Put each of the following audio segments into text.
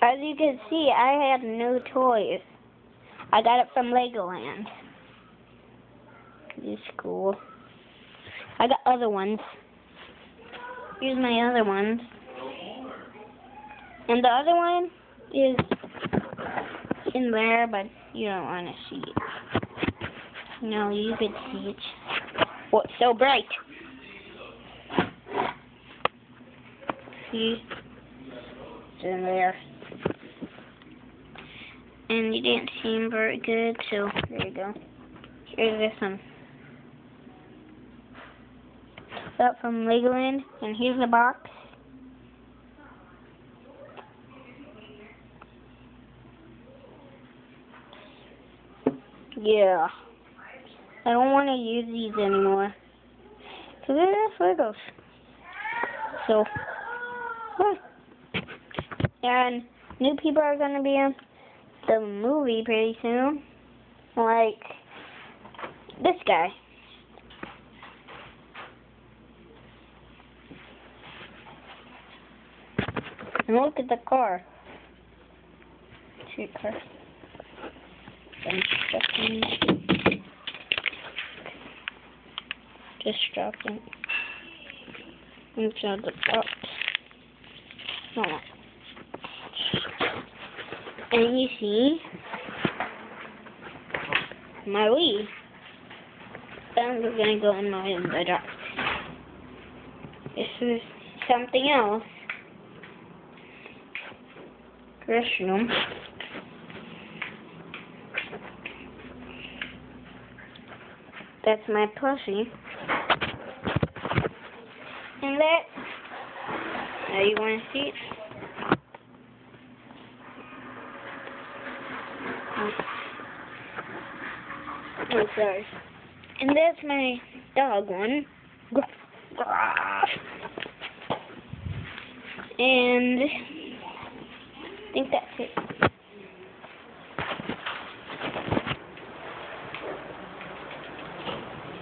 As you can see, I have new toys. I got it from Legoland. It's cool. I got other ones. Here's my other ones. And the other one is in there, but you don't want to see it. No, you could see it. What's so bright? See? In there. And you didn't seem very good, so there you go. Here's this one. That from Legoland, and here's the box. Yeah. I don't want to use these anymore. Because they're Legos. So, yeah. And new people are going to be in the movie pretty soon. Like this guy. And look at the car. Street car. Just dropping inside the box. No. And you see my Wii. Then we're gonna go in my inverter. This is something else. Restroom. That's my plushie. And that, now you want to see it? Oh, sorry. And that's my dog one. And I think that's it.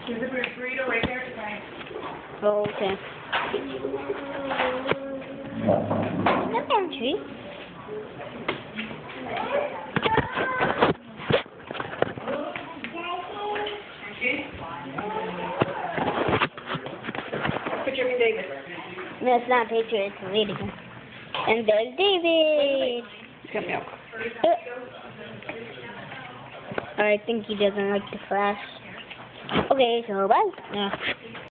There's a burrito right there tonight. Oh, okay. Pantry. Picture David. No, it's not Patriot, it's. And there's David. Come now. Uh, I think he doesn't like the flash. Okay, so bye. Yeah.